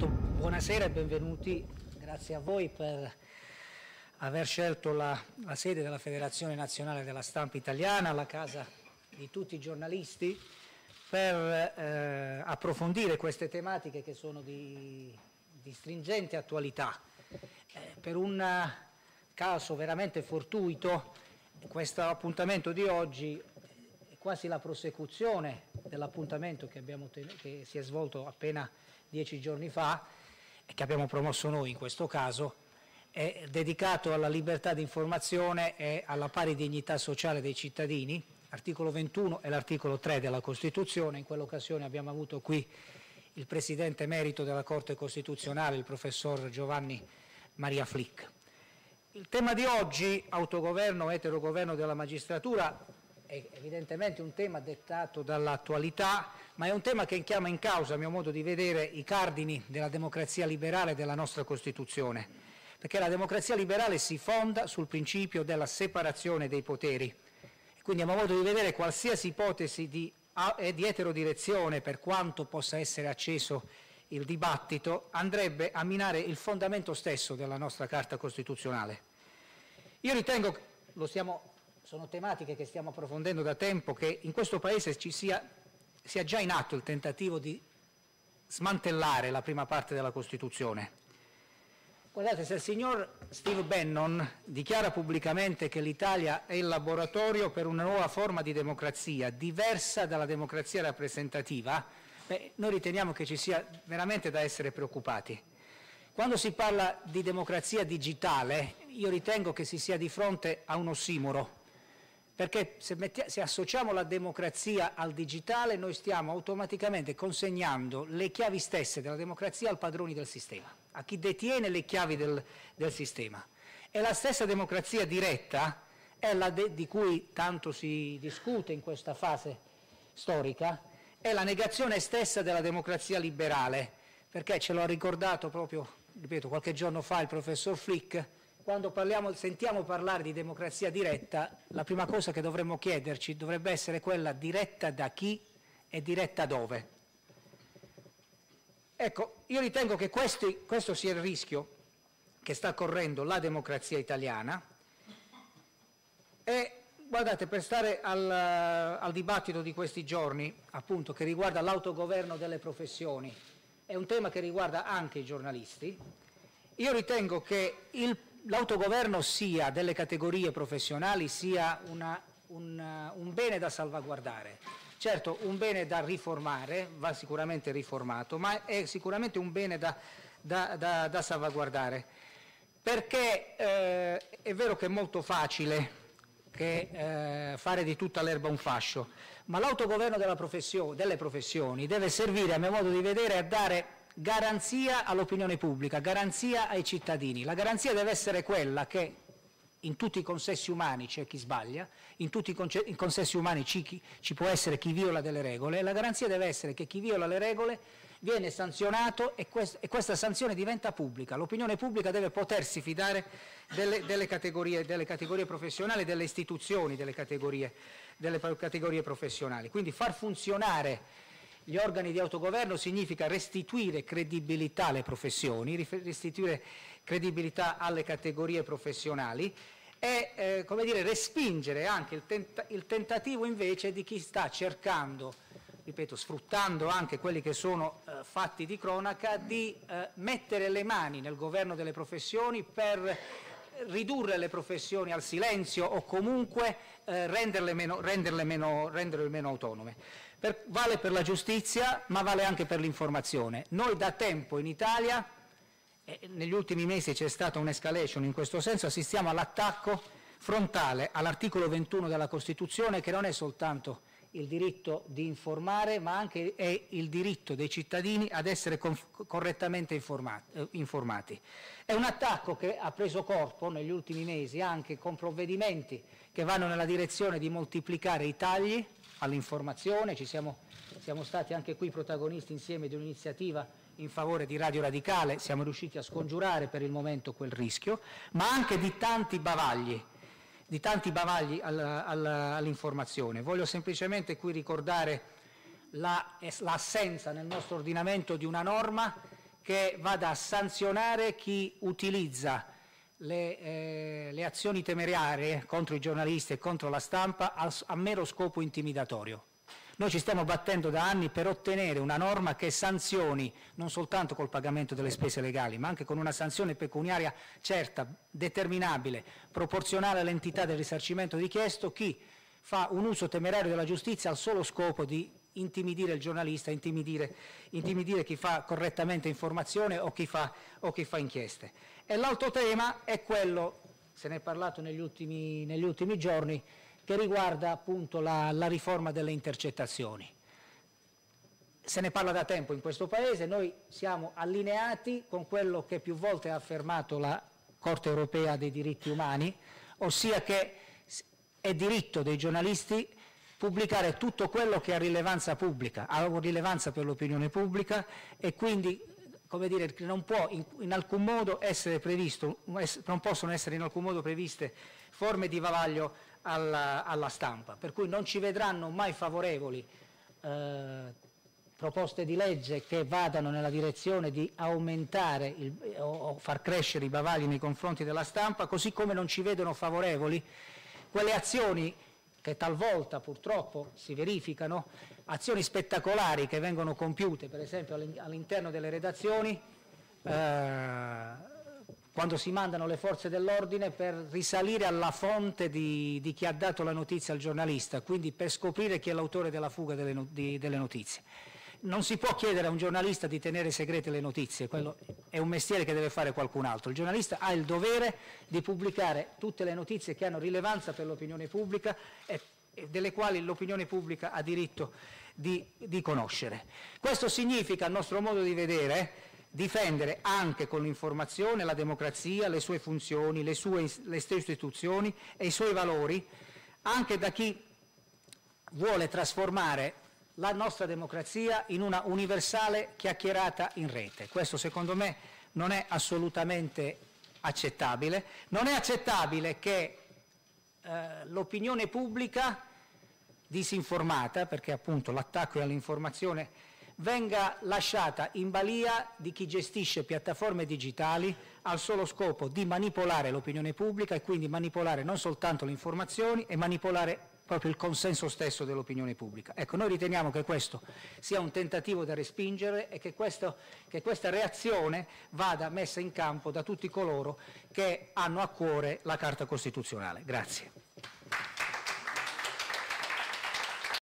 Intanto buonasera e benvenuti, grazie a voi per aver scelto la, la sede della Federazione Nazionale della Stampa Italiana, la casa di tutti i giornalisti, per eh, approfondire queste tematiche che sono di, di stringente attualità. Eh, per un caso veramente fortuito, questo appuntamento di oggi quasi la prosecuzione dell'appuntamento che, che si è svolto appena dieci giorni fa e che abbiamo promosso noi in questo caso, è dedicato alla libertà di informazione e alla pari dignità sociale dei cittadini, articolo 21 e l'articolo 3 della Costituzione. In quell'occasione abbiamo avuto qui il Presidente emerito della Corte Costituzionale, il Professor Giovanni Maria Flick. Il tema di oggi, autogoverno, eterogoverno della magistratura, è evidentemente un tema dettato dall'attualità, ma è un tema che chiama in causa, a mio modo di vedere, i cardini della democrazia liberale della nostra Costituzione, perché la democrazia liberale si fonda sul principio della separazione dei poteri. Quindi a mio modo di vedere qualsiasi ipotesi di, di eterodirezione, per quanto possa essere acceso il dibattito, andrebbe a minare il fondamento stesso della nostra Carta Costituzionale. Io ritengo, lo stiamo sono tematiche che stiamo approfondendo da tempo, che in questo Paese ci sia, sia già in atto il tentativo di smantellare la prima parte della Costituzione. Guardate, se il signor Steve Bannon dichiara pubblicamente che l'Italia è il laboratorio per una nuova forma di democrazia, diversa dalla democrazia rappresentativa, beh, noi riteniamo che ci sia veramente da essere preoccupati. Quando si parla di democrazia digitale, io ritengo che si sia di fronte a un ossimoro, perché se, se, associamo la democrazia al digitale noi stiamo automaticamente consegnando le chiavi stesse della democrazia al padroni del sistema, a chi detiene le chiavi del, del sistema. E la stessa democrazia diretta è la di cui tanto si discute in questa fase storica, è la negazione stessa della democrazia liberale, perché ce l'ha ricordato proprio, ripeto, qualche giorno fa il professor Flick, quando parliamo, sentiamo parlare di democrazia diretta, la prima cosa che dovremmo chiederci dovrebbe essere quella diretta da chi e diretta dove. Ecco, io ritengo che questi, questo sia il rischio che sta correndo la democrazia italiana e guardate, per stare al, al dibattito di questi giorni, appunto, che riguarda l'autogoverno delle professioni, è un tema che riguarda anche i giornalisti, io ritengo che il l'autogoverno sia delle categorie professionali sia una, un, un bene da salvaguardare. Certo, un bene da riformare, va sicuramente riformato, ma è sicuramente un bene da, da, da, da salvaguardare, perché eh, è vero che è molto facile che, eh, fare di tutta l'erba un fascio, ma l'autogoverno professio, delle professioni deve servire, a mio modo di vedere, a dare garanzia all'opinione pubblica, garanzia ai cittadini. La garanzia deve essere quella che in tutti i consessi umani c'è chi sbaglia, in tutti i consessi umani ci, ci, può essere chi viola delle regole la garanzia deve essere che chi viola le regole viene sanzionato e, quest, e questa sanzione diventa pubblica. L'opinione pubblica deve potersi fidare delle, delle, categorie, delle categorie, professionali, delle istituzioni delle categorie, delle categorie professionali. Quindi far funzionare gli organi di autogoverno significa restituire credibilità alle professioni, restituire credibilità alle categorie professionali e eh, come dire, respingere anche il, tenta il, tentativo invece di chi sta cercando, ripeto, sfruttando anche quelli che sono eh, fatti di cronaca, di eh, mettere le mani nel governo delle professioni per ridurre le professioni al silenzio o comunque eh, renderle, meno, renderle, meno, renderle, meno, autonome. Per, vale per la giustizia ma vale anche per l'informazione. Noi da tempo in Italia, e negli ultimi mesi c'è stata un'escalation in questo senso, assistiamo all'attacco frontale all'articolo 21 della Costituzione che non è soltanto il diritto di informare, ma anche è il diritto dei cittadini ad essere correttamente eh, informati. È un attacco che ha preso corpo negli ultimi mesi anche con provvedimenti che vanno nella direzione di moltiplicare i tagli all'informazione, siamo, siamo stati anche qui protagonisti insieme di un'iniziativa in favore di Radio Radicale, siamo riusciti a scongiurare per il momento quel rischio, ma anche di tanti bavagli di tanti bavagli all'informazione. Voglio semplicemente qui ricordare l'assenza nel nostro ordinamento di una norma che vada a sanzionare chi utilizza le, eh, le azioni temerarie contro i giornalisti e contro la stampa a, a mero scopo intimidatorio. Noi ci stiamo battendo da anni per ottenere una norma che sanzioni non soltanto col pagamento delle spese legali, ma anche con una sanzione pecuniaria certa, determinabile, proporzionale all'entità del risarcimento richiesto, chi fa un uso temerario della giustizia al solo scopo di intimidire il giornalista, intimidire, intimidire chi fa correttamente informazione o chi fa, o chi fa inchieste. E l'altro tema è quello, se ne è parlato negli ultimi, negli ultimi giorni, che riguarda appunto la, la riforma delle intercettazioni. Se ne parla da tempo in questo Paese, noi siamo allineati con quello che più volte ha affermato la Corte europea dei diritti umani, ossia che è diritto dei giornalisti pubblicare tutto quello che ha rilevanza pubblica, ha rilevanza per l'opinione pubblica e quindi come dire, non, può in, in alcun modo essere previsto, non possono essere in alcun modo previste forme di bavaglio alla, alla stampa, per cui non ci vedranno mai favorevoli eh, proposte di legge che vadano nella direzione di aumentare il, o, o far crescere i bavagli nei confronti della stampa, così come non ci vedono favorevoli quelle azioni che talvolta purtroppo si verificano, azioni spettacolari che vengono compiute per esempio all'interno delle redazioni eh, quando si mandano le forze dell'ordine per risalire alla fonte di, di, chi ha dato la notizia al giornalista, quindi per scoprire chi è l'autore della fuga delle, di, delle notizie. Non si può chiedere a un giornalista di tenere segrete le notizie, quello è un mestiere che deve fare qualcun altro. Il giornalista ha il dovere di pubblicare tutte le notizie che hanno rilevanza per l'opinione pubblica e, e delle quali l'opinione pubblica ha diritto di, di conoscere. Questo significa, a nostro modo di vedere, difendere anche con l'informazione la democrazia, le sue funzioni, le sue le sue istituzioni e i suoi valori, anche da chi vuole trasformare la nostra democrazia in una universale chiacchierata in rete. Questo secondo me non è assolutamente accettabile. Non è accettabile che eh, l'opinione pubblica disinformata, perché appunto l'attacco all'informazione venga lasciata in balia di chi gestisce piattaforme digitali al solo scopo di manipolare l'opinione pubblica e quindi manipolare non soltanto le informazioni e manipolare proprio il consenso stesso dell'opinione pubblica. Ecco, noi riteniamo che questo sia un tentativo da respingere e che, questo, che questa reazione vada messa in campo da tutti coloro che hanno a cuore la Carta Costituzionale. Grazie.